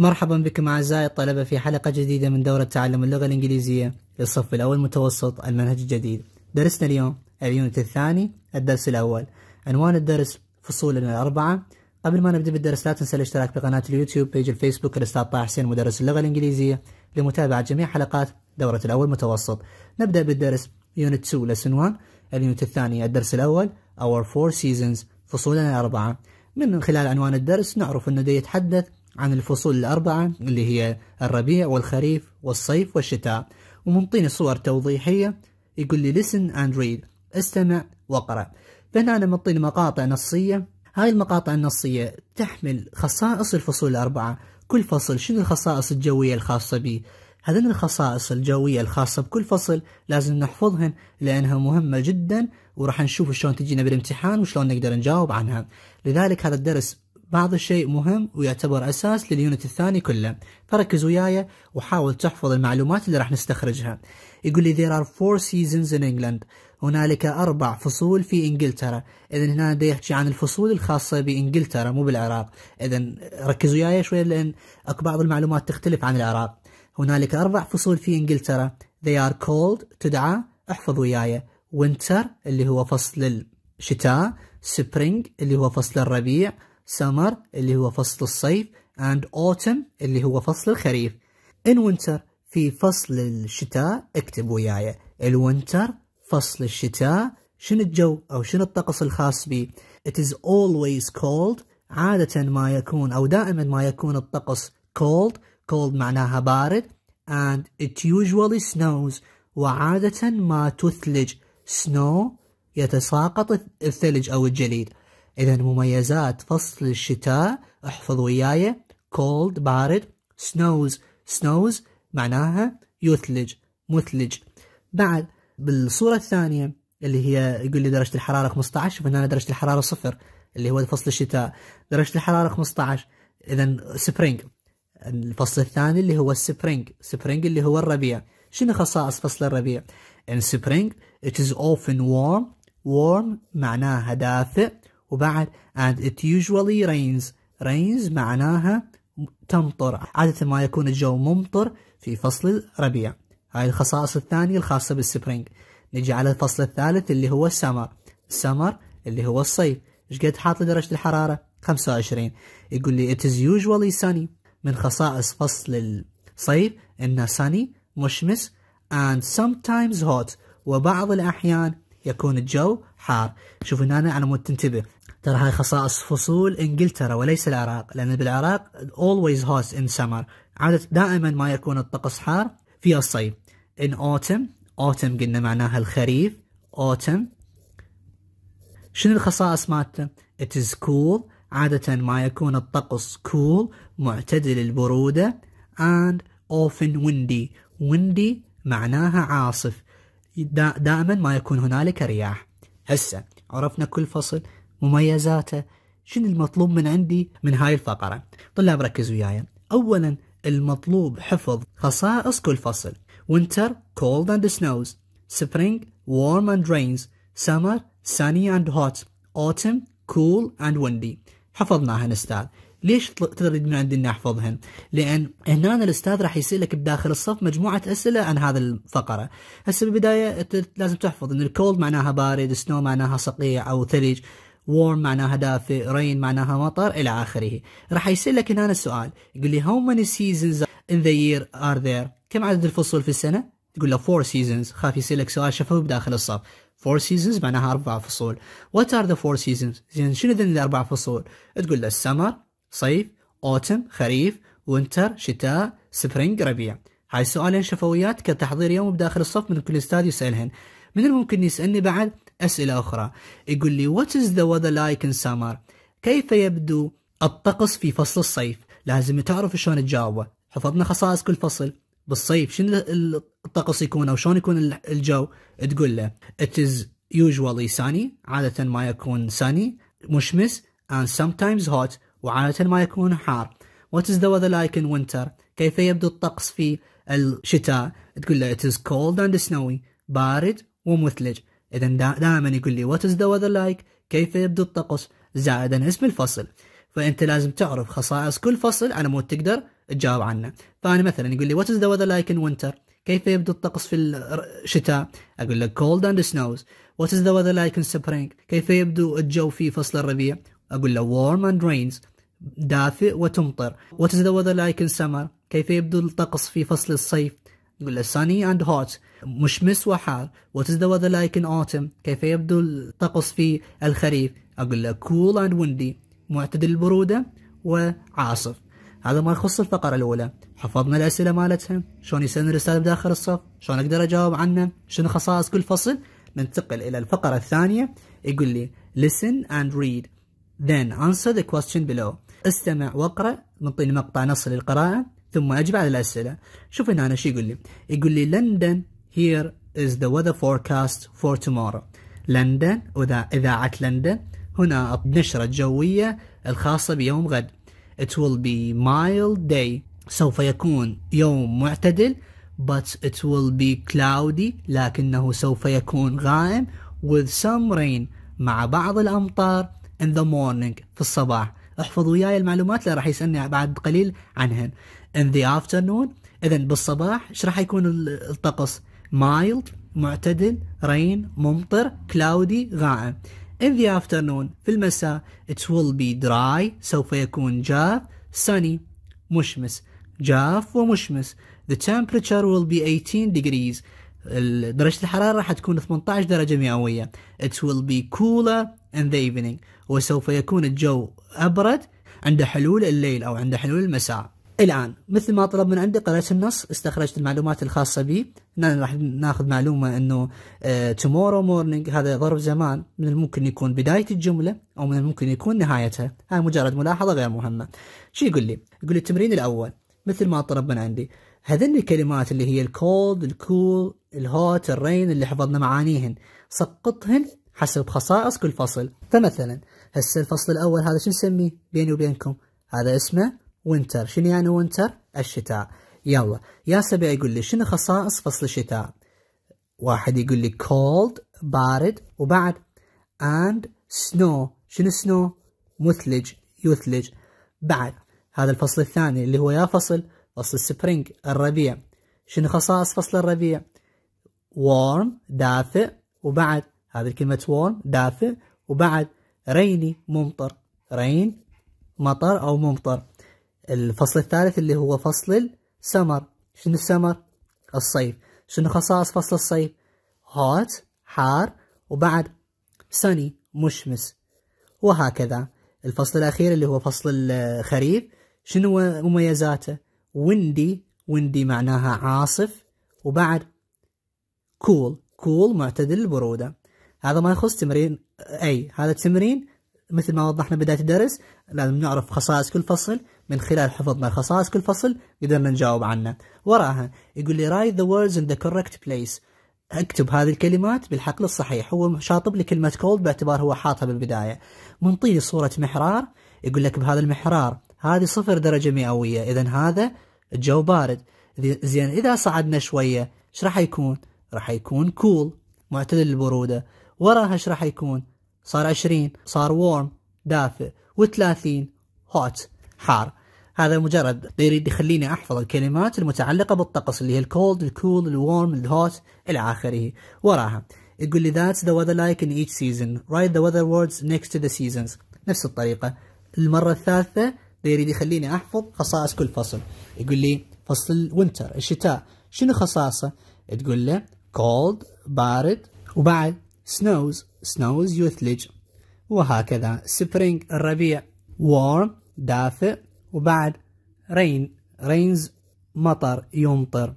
مرحبا بكم أعزائي الطلبة في حلقة جديدة من دورة تعلم اللغة الإنجليزية للصف الأول متوسط المنهج الجديد. درسنا اليوم ال unit الثاني الدرس الأول. عنوان الدرس فصولنا الأربعة. قبل ما نبدأ بالدرس لا تنسى الاشتراك بقناة اليوتيوب page الفيسبوك الأستاذ طه حسين مدرس اللغة الإنجليزية لمتابعة جميع حلقات دورة الأول متوسط. نبدأ بالدرس unit 2 lesson 1 ال unit الثاني الدرس الأول. Our Four Seasons فصولنا الأربعة. من خلال عنوان الدرس نعرف أنه يتحدث عن الفصول الأربعة اللي هي الربيع والخريف والصيف والشتاء. ومنطيني صور توضيحية. يقول لي listen and read. استمع واقرأ فهنا أنا منطيني مقاطع نصية. هاي المقاطع النصية تحمل خصائص الفصول الأربعة. كل فصل شنو الخصائص الجوية الخاصة به هذين الخصائص الجوية الخاصة بكل فصل لازم نحفظهن لأنها مهمة جدا. وراح نشوف شلون تجينا بالامتحان وشلون نقدر نجاوب عنها. لذلك هذا الدرس بعض الشيء مهم ويعتبر أساس لليونت الثاني كله. فركز وياي وحاول تحفظ المعلومات اللي راح نستخرجها. يقول لي there are four seasons in England. هنالك أربع فصول في إنجلترا. إذا هنا دا يحكي عن الفصول الخاصة بإنجلترا مو بالعراق. إذا ركزوا وياي شوي لأن أكو بعض المعلومات تختلف عن العراق. هنالك أربع فصول في إنجلترا. They are called تدعى. احفظ وياي. Winter اللي هو فصل الشتاء. Spring اللي هو فصل الربيع. Summer اللي هو فصل الصيف and autumn اللي هو فصل الخريف. In winter في فصل الشتاء اكتب وياي. الوينتر فصل الشتاء شنو الجو أو شنو الطقس الخاص به it is always cold. عادة ما يكون أو دائما ما يكون الطقس cold. Cold معناها بارد. And it usually snows. وعادة ما تثلج. Snow يتساقط الثلج أو الجليد. إذا مميزات فصل الشتاء احفظ وياي cold بارد snows snows معناها يثلج مثلج. بعد بالصورة الثانية اللي هي يقول لي درجة الحرارة 15 شوف هنا درجة الحرارة صفر اللي هو فصل الشتاء. درجة الحرارة 15 إذا spring الفصل الثاني اللي هو ال spring spring اللي هو الربيع. شنو خصائص فصل الربيع؟ in spring it is often warm warm معناها دافئ. وبعد and it usually rains. Rains معناها تمطر. عادة ما يكون الجو ممطر في فصل الربيع. هاي الخصائص الثانية الخاصة بال spring. نجي على الفصل الثالث اللي هو ال summer. ال summer اللي هو الصيف. إيش قد حاط درجة الحرارة؟ 25 يقول لي it is usually sunny. من خصائص فصل الصيف انه sunny مشمس and sometimes hot. وبعض الأحيان يكون الجو حار. شوف هنا على مود تنتبه. ترى هاي خصائص فصول إنجلترا وليس العراق لأن بالعراق always hot in summer. عادة دائما ما يكون الطقس حار في الصيف. In autumn autumn قلنا معناها الخريف autumn. شنو الخصائص مالته؟ It is cool. عادة ما يكون الطقس cool معتدل البرودة and often windy. Windy معناها عاصف. دائما ما يكون هنالك رياح. هسه عرفنا كل فصل. مميزاته. شنو المطلوب من عندي؟ من هاي الفقرة. طلاب ركزوا وياي. أولا المطلوب حفظ خصائص كل فصل. winter cold and snows. spring warm and rains. summer sunny and hot. autumn cool and windy. حفظناها نستاذ ليش تريد من عندي اني احفظهن؟ لأن هنا الأستاذ راح يسألك بداخل الصف مجموعة أسئلة عن هذه الفقرة. هسه بالبداية لازم تحفظ إن الكولد معناها بارد، سنو معناها صقيع أو ثلج، warm معناها دافئ رين معناها مطر إلى آخره. راح يسألك هنا السؤال. يقول لي how many seasons in the year are there كم عدد الفصول في السنة؟ تقول له four seasons. خاف يسألك سؤال شفوي بداخل الصف. four seasons معناها أربع فصول. what are the four seasons زين شنو ذن الأربع فصول؟ تقول له السمر صيف autumn خريف winter شتاء spring ربيع. هاي السؤالين شفويات كتحضير يوم بداخل الصف من كل أستاذ يسألهن. من الممكن يسألني بعد؟ أسئلة أخرى. يقول لي what is the weather like in summer? كيف يبدو الطقس في فصل الصيف؟ لازم تعرف شلون تجاوبه حفظنا خصائص كل فصل. بالصيف شنو الطقس يكون أو شلون يكون الجو؟ تقول له it is usually sunny. عادة ما يكون sunny مشمس and sometimes hot. وعادة ما يكون حار. What is the weather like in winter? كيف يبدو الطقس في الشتاء؟ تقول له it is cold and snowy بارد ومثلج. إذا دائما يقول لي what is the weather like? كيف يبدو الطقس? زائدا اسم الفصل. فأنت لازم تعرف خصائص كل فصل على مود تقدر تجاوب عنه. فأنا مثلا يقول لي what is the weather like in winter? كيف يبدو الطقس في الشتاء أقول لك cold and snows. What is the weather like in spring? كيف يبدو الجو في فصل الربيع؟ أقول له warm and rains. دافئ وتمطر. What is the weather like in summer? كيف يبدو الطقس في فصل الصيف؟ نقول له sunny and hot. مشمس وحار what is the weather like in autumn? كيف يبدو الطقس في الخريف؟ أقول له cool and windy. معتدل البرودة وعاصف. هذا ما يخص الفقرة الأولى. حفظنا الأسئلة مالتها. شلون يسألني الأستاذ بداخل الصف؟ شلون أقدر أجاوب عنه؟ شنو خصائص كل فصل؟ ننتقل إلى الفقرة الثانية. يقول لي listen and read. Then answer the question below. استمع واقرأ. نعطيني مقطع نص للقراءة. ثم أجب على الأسئلة. شوف هنا أنا شو يقول لي؟ يقول لي لندن here is the weather forecast for tomorrow. لندن إذاعة لندن هنا النشرة الجوية الخاصة بيوم غد. It will be mild day. سوف يكون يوم معتدل but it will be cloudy لكنه سوف يكون غائم with some rain مع بعض الأمطار in the morning في الصباح. احفظ وياي المعلومات اللي راح يسألني بعد قليل عنهن. In the afternoon. إذا بالصباح إيش راح يكون الطقس؟ mild معتدل rain ممطر cloudy غائم. In the afternoon في المساء it will be dry سوف يكون جاف sunny مشمس. جاف ومشمس. The temperature will be 18 degrees. درجة الحرارة راح تكون 18 درجة مئوية. It will be cooler in the evening. وسوف يكون الجو أبرد عند حلول الليل أو عند حلول المساء. الآن مثل ما طلب من عندي قرأت النص استخرجت المعلومات الخاصة بي. راح ناخذ معلومة إنه tomorrow morning هذا ظرف زمان من الممكن يكون بداية الجملة أو من الممكن يكون نهايتها. هاي مجرد ملاحظة غير مهمة. شو يقول لي؟ يقول لي التمرين الأول مثل ما طلب من عندي هذين الكلمات اللي هي الكولد الكول الهوت الرين اللي حفظنا معانيهن سقطهن حسب خصائص كل فصل. فمثلا هسه الفصل الأول هذا شو نسميه؟ بيني وبينكم. هذا اسمه winter شنو يعني winter الشتاء. يلا. يا سبع يقول لي شنو خصائص فصل الشتاء؟ واحد يقول لي cold بارد وبعد and snow. شنو snow مثلج يثلج. بعد هذا الفصل الثاني اللي هو يا فصل فصل spring الربيع. شنو خصائص فصل الربيع؟ warm دافئ وبعد هذه الكلمة warm دافئ وبعد rainy ممطر. rain مطر أو ممطر. الفصل الثالث اللي هو فصل السمر. شنو السمر؟ الصيف. شنو خصائص فصل الصيف؟ hot حار وبعد سني مشمس. وهكذا. الفصل الأخير اللي هو فصل الخريف. شنو مميزاته؟ ويندي ويندي معناها عاصف وبعد كول. كول معتدل البرودة. هذا ما يخص تمرين أي هذا التمرين مثل ما وضحنا بداية الدرس لازم نعرف خصائص كل فصل من خلال حفظنا خصائص كل فصل قدرنا نجاوب عنه. وراها يقول لي write the words in the correct place. أكتب هذه الكلمات بالحقل الصحيح. هو شاطب لي كلمة cold باعتبار هو حاطها بالبداية. منطيني صورة محرار؟ يقول لك بهذا المحرار. هذه صفر درجة مئوية. إذا هذا الجو بارد. زين إذا صعدنا شوية إيش راح يكون؟ راح يكون cool cool. معتدل البرودة. وراها إيش راح يكون؟ صار 20 صار warm دافئ. و30 hot حار. هذا مجرد يريد يخليني أحفظ الكلمات المتعلقة بالطقس اللي هي الكولد الكول الورم الهوت إلى آخره. وراها. يقول لي that's the weather like in each season. Write the weather words next to the seasons. نفس الطريقة. المرة الثالثة يريد يخليني أحفظ خصائص كل فصل. يقول لي فصل ال winter الشتاء. شنو خصائصه تقول له cold بارد وبعد. Snows snows يثلج وهكذا. Spring الربيع. Warm دافئ. وبعد rain rains مطر يمطر.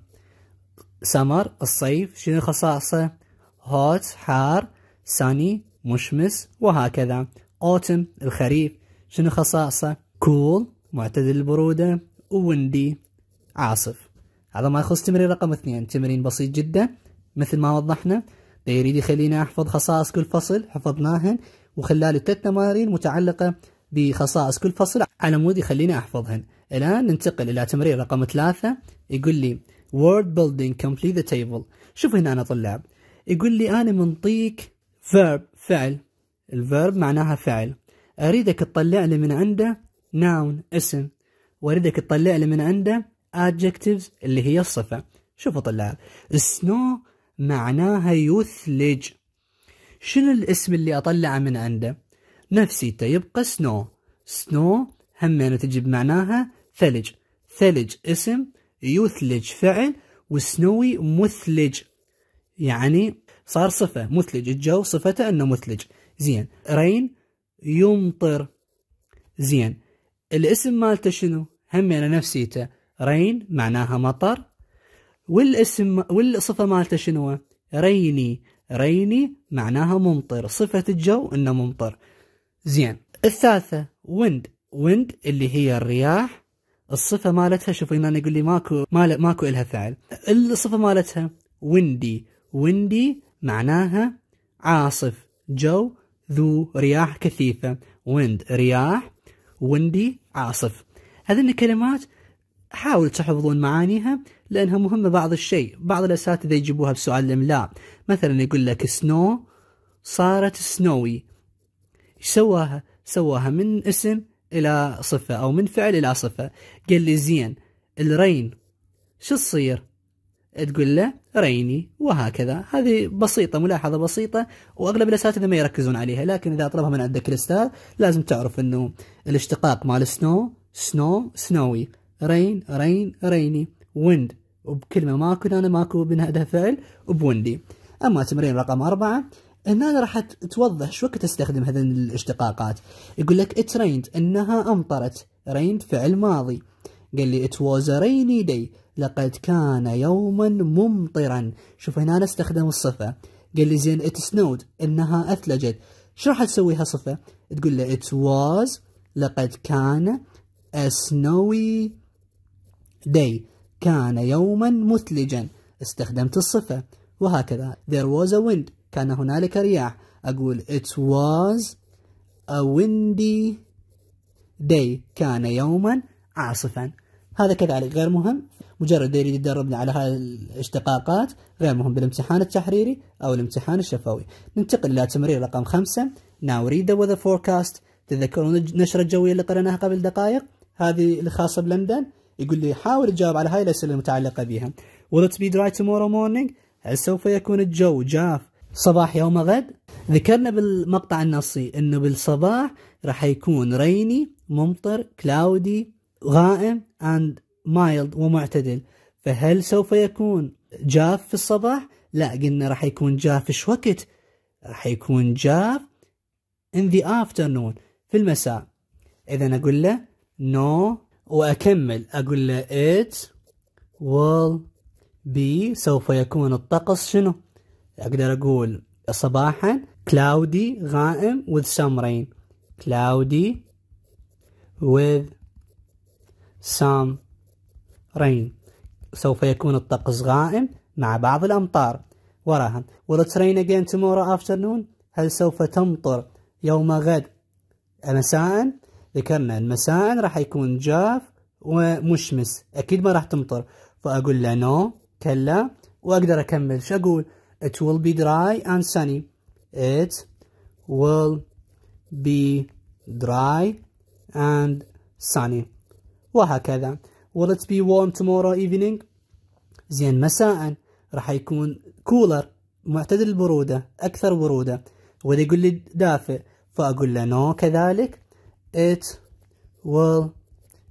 summer الصيف. شنو خصائصه؟ hot حار sunny مشمس وهكذا. autumn الخريف. شنو خصائصه؟ cool معتدل البرودة وويندي عاصف. هذا ما يخص تمرين رقم اثنين. تمرين بسيط جدا مثل ما وضحنا. يريد يخلينا احفظ خصائص كل فصل حفظناهن وخلالي ثلاث تمارين متعلقة بخصائص كل فصل على مود يخليني أحفظهن. الآن ننتقل إلى تمرين رقم ثلاثة. يقول لي word building complete the table. شوف هنا أنا طلاب. يقول لي أنا منطيك verb فعل. ال verb معناها فعل. أريدك تطلع لي من عنده noun اسم. وأريدك تطلع لي من عنده adjectives اللي هي الصفة. شوفوا طلاب. snow معناها يثلج. شنو الاسم اللي أطلعه من عنده؟ نفسيته يبقى snow. snow همين تجيب معناها ثلج. ثلج اسم يثلج فعل وسنوي مثلج. يعني صار صفة مثلج. الجو صفته إنه مثلج. زين. رين يمطر. زين. الاسم مالته شنو؟ هم أنا نفسيته. rain معناها مطر. والاسم والصفة مالته شنو؟ rainy rainy معناها ممطر. صفة الجو إنه ممطر. زين. الثالثة. wind. wind اللي هي الرياح. الصفة مالتها شوف هنا يقول لي ماكو مال ماكو إلها فعل. الصفة مالتها windy. windy معناها عاصف جو ذو رياح كثيفة. ويند رياح. ويندي عاصف. هذه الكلمات حاول تحفظون معانيها لأنها مهمة بعض الشيء. بعض الأساتذة يجيبوها بسؤال الإملاء. مثلا يقول لك سنو صارت سنوي سواها سواها من اسم إلى صفة أو من فعل إلى صفة. قال لي زين الرين شو تصير؟ تقول له ريني وهكذا. هذه بسيطة ملاحظة بسيطة وأغلب الأساتذة ما يركزون عليها لكن إذا طلبها من عندك الأستاذ لازم تعرف أنه الاشتقاق مال سنو سنو سنوي رين رين ريني. ويند وبكلمة ماكو أنا ماكو بينها فعل وبويندي أما تمرين رقم أربعة هنا راح توضح شو تستخدم هذين الاشتقاقات. يقول لك it rained. إنها أمطرت. Rained فعل ماضي. قال لي it was a rainy day. لقد كان يوما ممطرا. شوف هنا استخدم الصفة. قال لي زين it snowed. إنها أثلجت. شو راح تسويها صفة؟ تقول له it was. لقد كان a snowy day. كان يوما مثلجا. استخدمت الصفة. وهكذا. There was a wind. كان هنالك رياح. أقول it was a windy day. كان يوما عاصفا. هذا كذلك. غير مهم مجرد يريد يدربنا على هذه الاشتقاقات. غير مهم بالامتحان التحريري أو الامتحان الشفوي. ننتقل إلى تمرين رقم خمسة. Now read the weather forecast. تذكرون النشرة الجوية اللي قرأناها قبل دقائق؟ هذه الخاصة بلندن. يقول لي حاول تجاوب على هاي الأسئلة المتعلقة بها. Will it be dry tomorrow morning هل سوف يكون الجو جاف؟ صباح يوم غد. ذكرنا بالمقطع النصي إنه بالصباح راح يكون ريني ممطر كلاودي غائم and mild ومعتدل. فهل سوف يكون جاف في الصباح؟ لا قلنا راح يكون جاف في وقت؟ راح يكون جاف in the afternoon في المساء. اذا أقول له no وأكمل. أقول له it will be سوف يكون الطقس شنو؟ أقدر أقول صباحا cloudy غائم with some rain. cloudy with some rain. سوف يكون الطقس غائم مع بعض الأمطار. وراها. Will it rain again tomorrow afternoon هل سوف تمطر يوم غد؟ مساء. ذكرنا المساء راح يكون جاف ومشمس. أكيد ما راح تمطر. فأقول له نو كلا. وأقدر أكمل. شو أقول؟ It will be dry and sunny. It will be dry and sunny. وهكذا. Will it be warm tomorrow evening? زين مساء راح يكون كولر معتدل البرودة أكثر برودة وإذا يقول لي دافئ فأقول له نو كذلك it will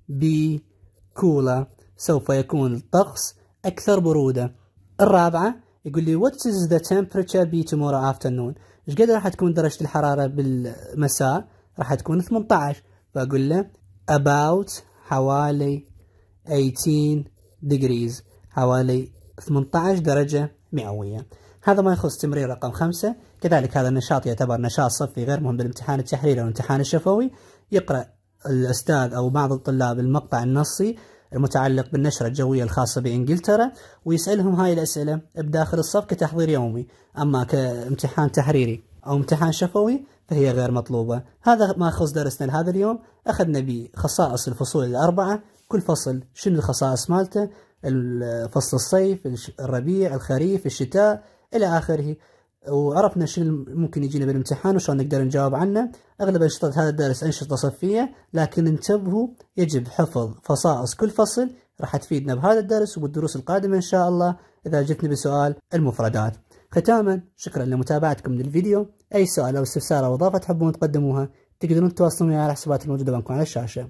be cooler سوف يكون الطقس أكثر برودة الرابعة يقول لي what is the temperature be tomorrow afternoon? إيش قد راح تكون درجة الحرارة بالمساء؟ راح تكون 18 فأقول له about حوالي 18 degrees. حوالي 18 درجة مئوية. هذا ما يخص تمرين رقم خمسة. كذلك هذا النشاط يعتبر نشاط صفي غير مهم بالامتحان التحريري أو الامتحان الشفوي. يقرأ الأستاذ أو بعض الطلاب المقطع النصي. المتعلق بالنشرة الجوية الخاصة بإنجلترا ويسألهم هاي الأسئلة بداخل الصف كتحضير يومي. أما كامتحان تحريري أو امتحان شفوي فهي غير مطلوبة. هذا ما يخص درسنا لهذا اليوم. أخذنا بخصائص الفصول الأربعة. كل فصل شنو الخصائص مالته؟ فصل الصيف الربيع الخريف الشتاء إلى آخره. وعرفنا شنو ممكن يجينا بالامتحان وشلون نقدر نجاوب عنه. أغلب أنشطة هذا الدرس أنشطة صفية لكن انتبهوا يجب حفظ فصائص كل فصل راح تفيدنا بهذا الدرس وبالدروس القادمة إن شاء الله إذا جتني بسؤال المفردات. ختاما شكرا لمتابعتكم للفيديو. أي سؤال أو استفسار أو إضافة تحبون تقدموها تقدرون تتواصلون معي على الحسابات الموجودة معكم على الشاشة.